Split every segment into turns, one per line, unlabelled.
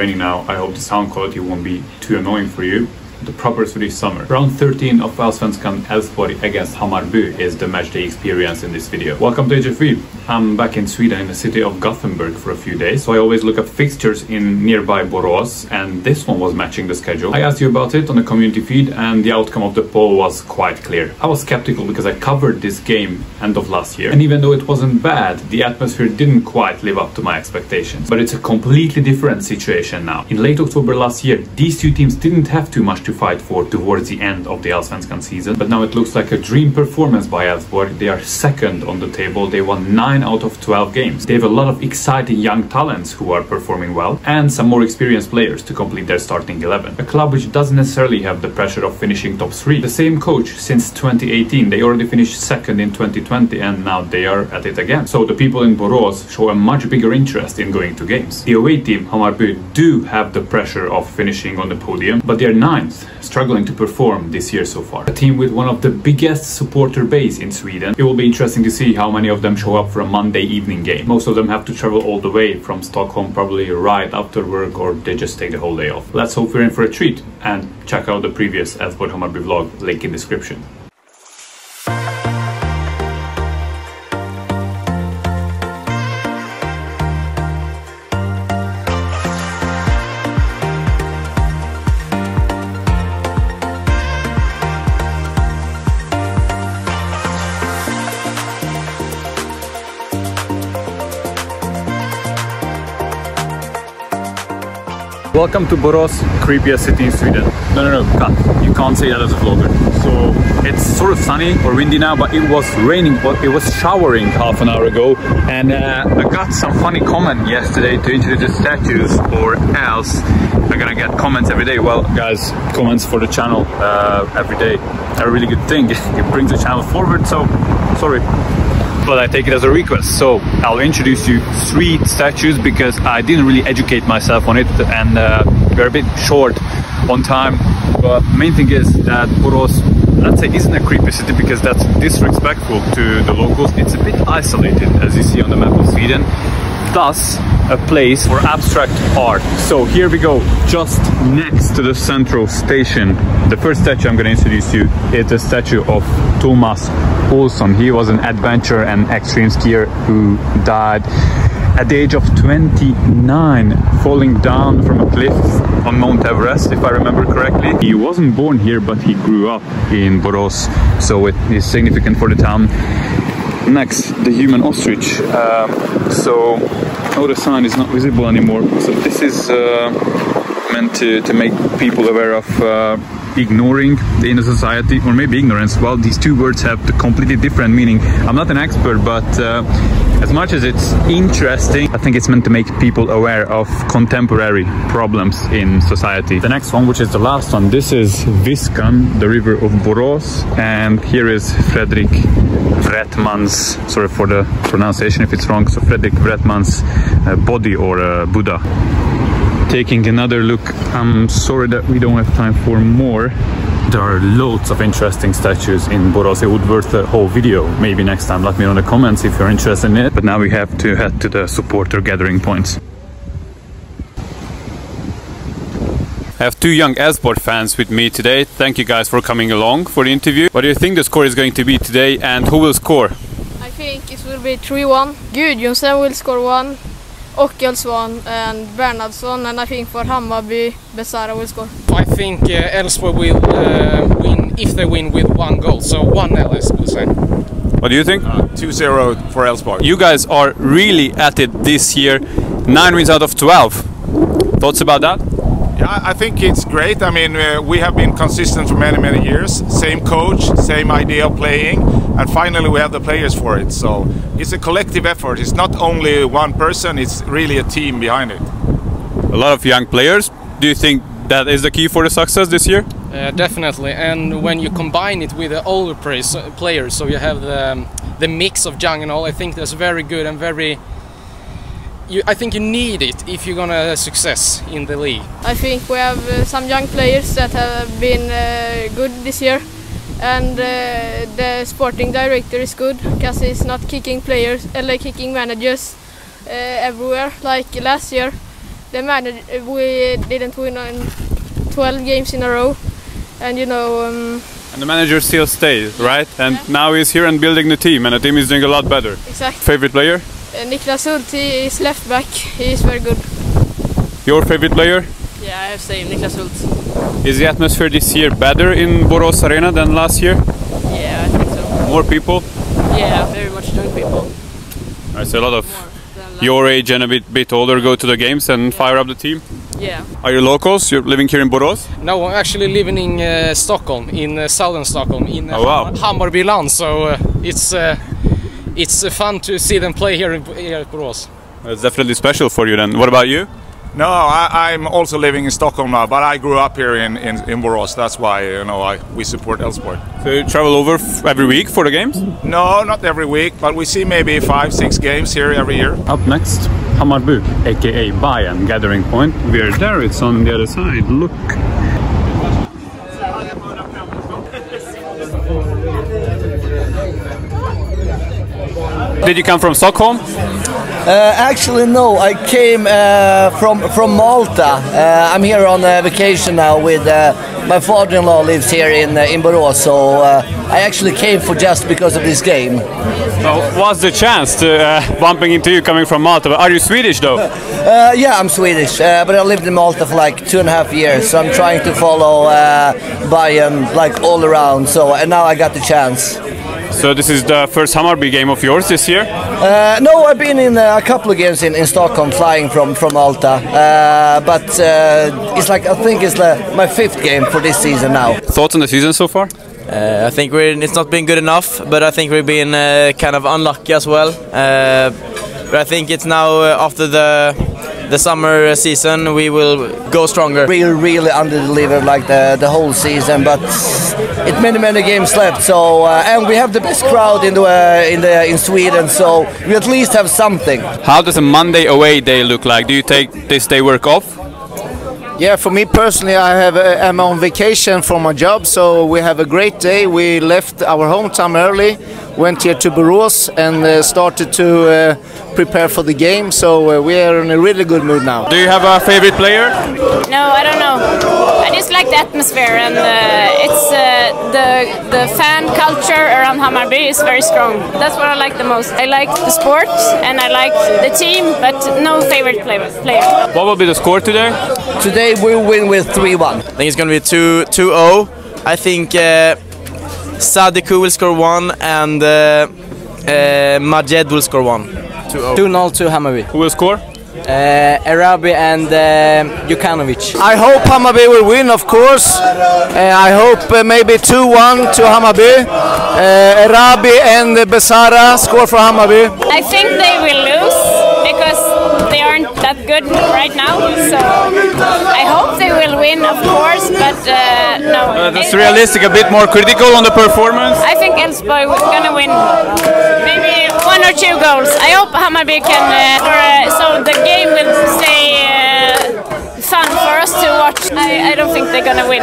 training now. I hope the sound quality won't be too annoying for you the proper Swedish summer. Round 13 of Allsvenskan Elfsborg against Hammarby is the match matchday experience in this video. Welcome to HFV. I'm back in Sweden in the city of Gothenburg for a few days, so I always look at fixtures in nearby Borås, and this one was matching the schedule. I asked you about it on the community feed, and the outcome of the poll was quite clear. I was skeptical because I covered this game end of last year, and even though it wasn't bad, the atmosphere didn't quite live up to my expectations. But it's a completely different situation now. In late October last year, these two teams didn't have too much to fight for towards the end of the Allsvenskan season, but now it looks like a dream performance by Elfsborg. They are second on the table. They won 9 out of 12 games. They have a lot of exciting young talents who are performing well, and some more experienced players to complete their starting 11. A club which doesn't necessarily have the pressure of finishing top 3. The same coach since 2018. They already finished second in 2020 and now they are at it again. So the people in Borås show a much bigger interest in going to games. The away team, Hammarby, do have the pressure of finishing on the podium, but they're ninth, struggling to perform this year so far. A team with one of the biggest supporter base in Sweden. It will be interesting to see how many of them show up a Monday evening game. Most of them have to travel all the way from Stockholm probably right after work or they just take the whole day off. Let's hope we're in for a treat and check out the previous Elfsborg Hammarby vlog, link in description. Welcome to Borås, creepiest city in Sweden. No, no, no, cut. You can't say that as a vlogger. So it's sort of sunny or windy now, but it was raining, but it was showering half an hour ago. And uh, I got some funny comment yesterday to introduce the statues or else I'm gonna get comments every day. Well, guys, comments for the channel uh, every day are a really good thing. it brings the channel forward, so sorry but I take it as a request. So I'll introduce you three statues because I didn't really educate myself on it and uh, we're a bit short on time. But main thing is that Borås, let's say, isn't a creepy city because that's disrespectful to the locals. It's a bit isolated, as you see on the map of Sweden thus a place for abstract art. So here we go, just next to the central station. The first statue I'm going to introduce you is the statue of Tomas Olsson. He was an adventurer and extreme skier who died at the age of 29 falling down from a cliff on Mount Everest if I remember correctly. He wasn't born here but he grew up in Borås so it is significant for the town next the human ostrich um, so oh the sign is not visible anymore. So this is uh, meant to, to make people aware of uh, ignoring the inner society or maybe ignorance. Well these two words have completely different meaning. I'm not an expert but uh, as much as it's interesting i think it's meant to make people aware of contemporary problems in society the next one which is the last one this is viskan the river of borås and here is fredrik Wretman's, sorry for the pronunciation if it's wrong, so Fredrik Wretman's uh, body or uh, Buddha. Taking another look, I'm sorry that we don't have time for more. There are loads of interesting statues in Borås. It would worth a whole video. Maybe next time. Let me know in the comments if you're interested in it. But now we have to head to the supporter gathering points. I have two young Elfsborg fans with me today. Thank you guys for coming along for the interview. What do you think the score is going to be today and who will score?
I think it will be 3-1. Gudjohnsen will score 1, Ockelsson and Bernhardsson and I think for Hammarby, Besara will score.
I think uh, Elfsborg will uh, win if they win with one goal, so 1 LS will say.
What do you think?
2-0 uh, for Elfsborg.
You guys are really at it this year. 9 wins out of 12. Thoughts about that?
Yeah, I think it's great. I mean, uh, we have been consistent for many, many years. Same coach, same idea of playing, and finally we have the players for it. So it's a collective effort. It's not only one person, it's really a team behind it.
A lot of young players. Do you think that is the key for the success this year?
Uh, definitely, and when you combine it with the older players, so you have the, um, the mix of young and old, I think that's very good and very you, I think you need it if you're gonna success in the league.
I think we have uh, some young players that have been uh, good this year and uh, the sporting director is good because he's not kicking players, uh, like kicking managers uh, everywhere like last year the manager we didn't win in 12 games in a row, and you know. Um,
And the manager still stays, right? And now he's here and building the team, and the team is doing a lot better.
Exactly.
Favorite player?
Uh, Niklas Hult, he is left back. He is very good.
Your favorite player?
Yeah, I have same Niklas Hult.
Is the atmosphere this year better in Borås Arena than last year?
Yeah, I think so.
More people?
Yeah, very much young people.
I see a lot of your age and a bit bit older go to the games and fire up the team.
Yeah.
Are you locals? You're living here in Borås?
No, I'm actually living in uh, Stockholm, in uh, southern Stockholm, in uh,
Oh, wow.
Hammarbyland. So uh, it's uh, it's uh, fun to see them play here in here at Borås.
That's definitely special for you then. What about you?
No, I, I'm also living in Stockholm now, but I grew up here in, in, in Borås. That's why you know I, we support Elfsborg.
So you travel over f- every week for the games?
No, not every week, but we see maybe five, six games here every year.
Up next, Hammarby, aka Bajen Gathering Point. We're there, it's on the other side. Look. Did you come from Stockholm?
Uh, actually, no. I came uh, from from Malta. Uh, I'm here on uh, vacation now with uh, my father-in-law lives here in uh, in Borås, so uh, I actually came for just because of this game.
Oh, what's the chance to uh, bumping into you coming from Malta? Are you Swedish though?
Uh, yeah, I'm Swedish, uh, but I lived in Malta for like two and a half years, so I'm trying to follow uh, Bajen like all around. So and now I got the chance.
So this is the first Hammarby game of yours this year?
Uh, no, I've been in uh, a couple of games in, in Stockholm, flying from from Malta, uh, but uh, it's like I think it's the, my fifth game for this season now.
Thoughts on the season so far?
Uh, I think we're, it's not been good enough, but I think we've been uh, kind of unlucky as well. Uh, but I think it's now uh, after the the summer season we will go stronger.
really, really under-delivered like the, the whole season, but it many many games left. So uh, and we have the best crowd in the uh, in the in Sweden, so we at least have something.
How does a Monday away day look like? Do you take this day work off?
Yeah, for me personally, I have uh, I'm on vacation from my job, so we have a great day. We left our hometown early, went here to Borås, and uh, started to uh, prepare for the game. So uh, we are in a really good mood now.
Do you have a favorite player?
No, I don't know. I just like the atmosphere and uh, it's uh, the the fan culture around Hammarby is very strong. That's what I like the most. I like the sport and I like the team, but no favorite play- player.
What will be the score today?
Today we'll win with 3-1.
I think it's going to be 2 2-0. I think uh, Sadiku will score one and uh, uh, Majed will score one. 2-0.
2-0 to Hammarby.
Who will score?
Uh, Arabi and uh, Jukanovic.
I hope Hammarby will win, of course. Uh, I hope uh, maybe 2-1 to Hammarby. Uh, Erabi and Besara score for Hammarby.
I think they will lose because they aren't that good right now. So I hope they will win, of course, but uh, no.
Uh, that's realistic, a bit more critical on the performance.
I think Elfsborg is gonna win. Maybe or two goals. I hope Hammarby can, uh, or, uh, so the game will stay uh, fun for us to watch. I, I don't think they're gonna win.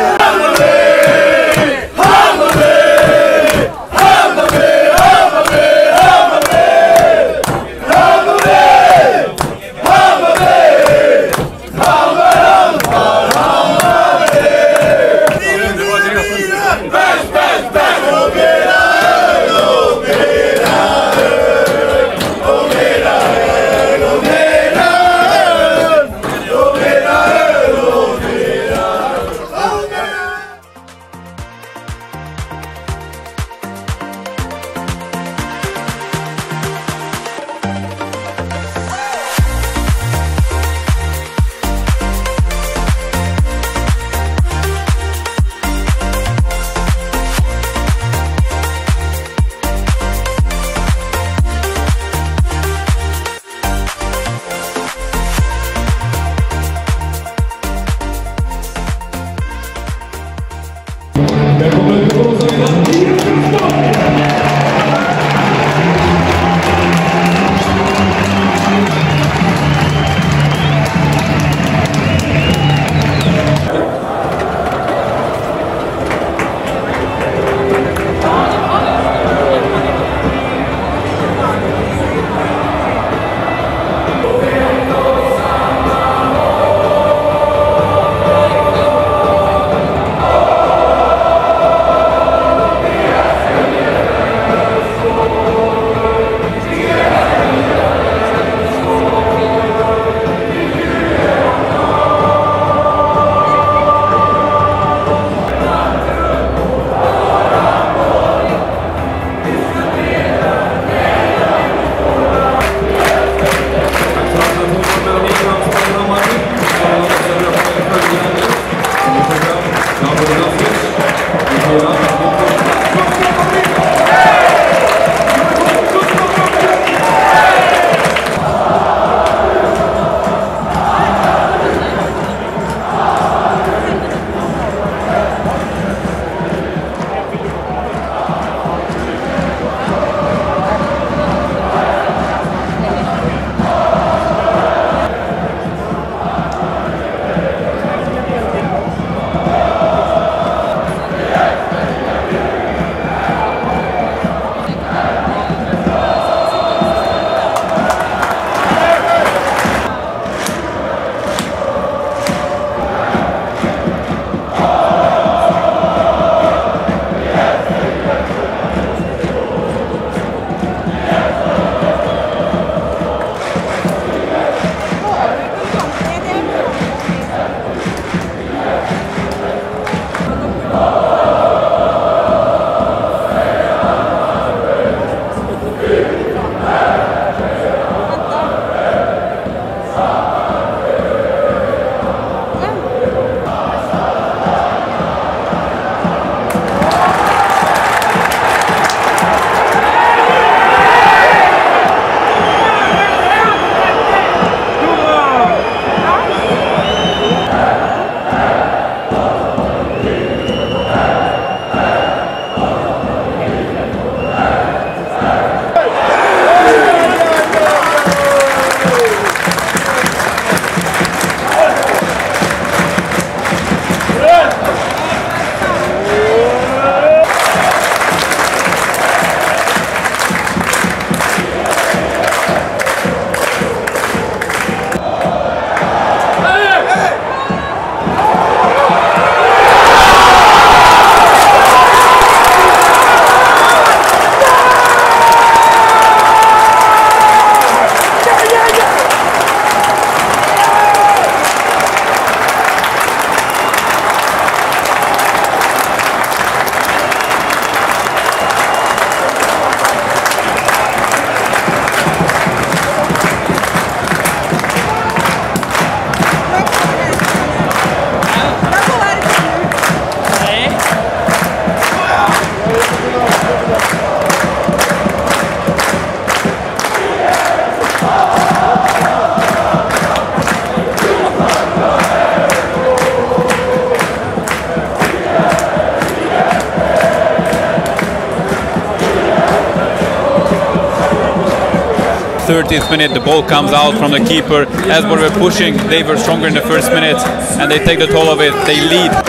30th minute, the ball comes out from the keeper. As we were pushing, they were stronger in the first minute, and they take the toll of it. They lead.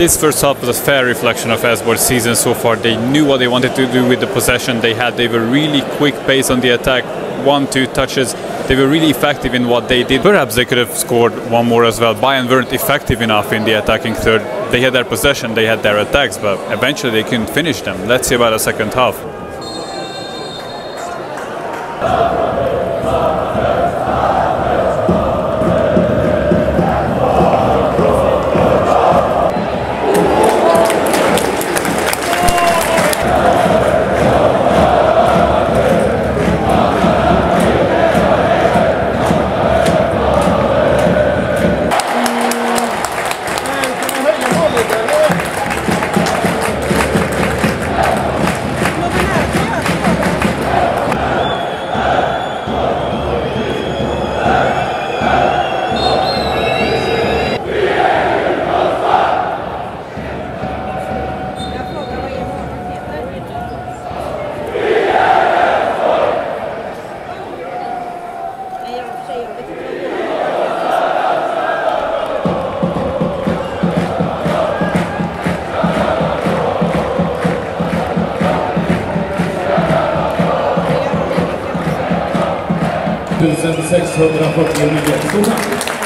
This first half was a fair reflection of Elfsborg's season so far. They knew what they wanted to do with the possession they had. They were really quick pace on the attack, one, two touches. They were really effective in what they did. Perhaps they could have scored one more as well. Bajen weren't effective enough in the attacking third. They had their possession, they had their attacks, but eventually they couldn't finish them. Let's see about the second half. 1649 kronor.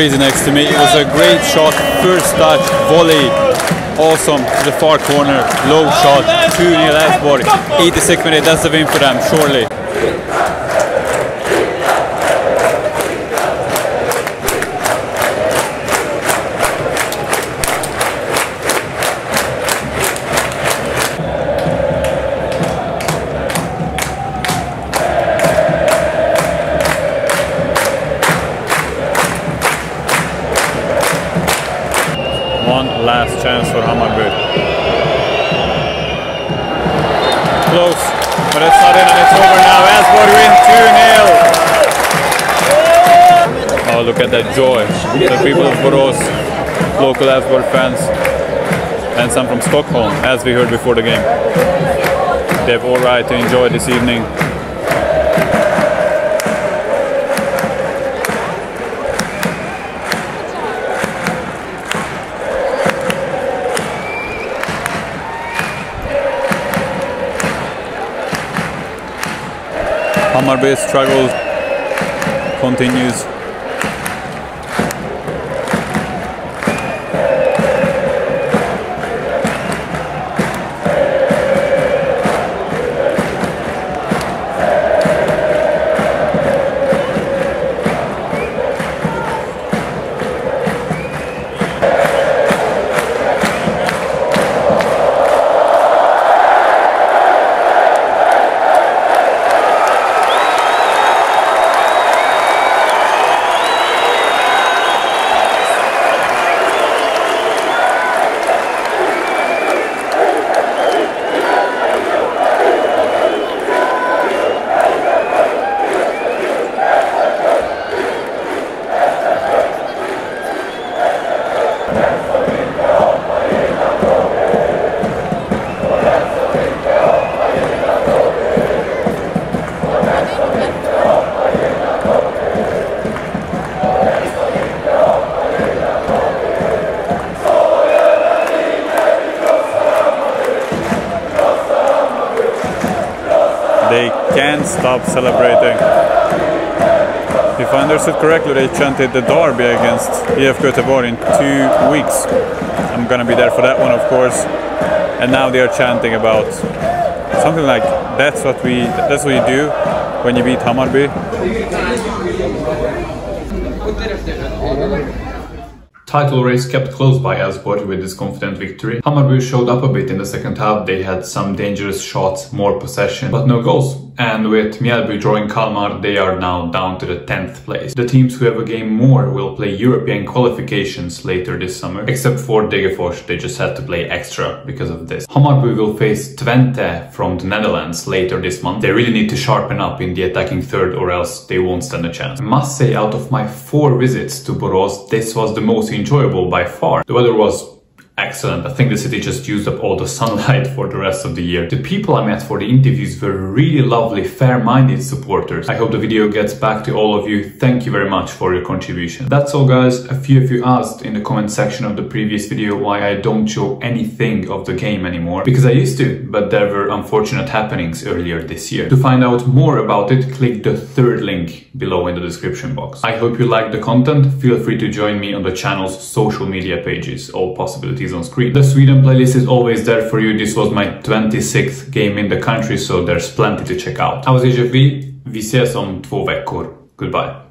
Crazy next to me. It was a great shot, first touch, volley, awesome to the far corner, low shot, 2 0 Elfsborg. 86 minute, that's the win for them, surely.
At that joy. The people of Borås, local Elfsborg fans, and some from Stockholm, as we heard before the game. They have all right to enjoy this evening. Hammarby struggles continues. Can't stop celebrating. If I understood correctly, they chanted the derby against IFK Göteborg in two weeks. I'm gonna be there for that one, of course. And now they are chanting about something like that's what we that's what you do when you beat Hammarby. Title race kept close by Elfsborg with this confident victory. Hammarby showed up a bit in the second half. They had some dangerous shots, more possession, but no goals. And with Mjällby drawing Kalmar, they are now down to the 10th place. The teams who have a game more will play European qualifications later this summer. Except for Degerfors, they just had to play extra because of this. Hammarby will face Twente from the Netherlands later this month. They really need to sharpen up in the attacking third or else they won't stand a chance. I must say out of my four visits to Borås, this was the most enjoyable by far. The weather was excellent. I think the city just used up all the sunlight for the rest of the year. The people I met for the interviews were really lovely, fair-minded supporters. I hope the video gets back to all of you. Thank you very much for your contribution. That's all guys. A few of you asked in the comment section of the previous video why I don't show anything of the game anymore. Because I used to, but there were unfortunate happenings earlier this year. To find out more about it, click the third link below in the description box. I hope you liked the content. Feel free to join me on the channel's social media pages. All possibilities on screen. The Sweden playlist is always there for you. This was my 26th game in the country, so there's plenty to check out. I was HFV. Vi ses om två veckor. Goodbye.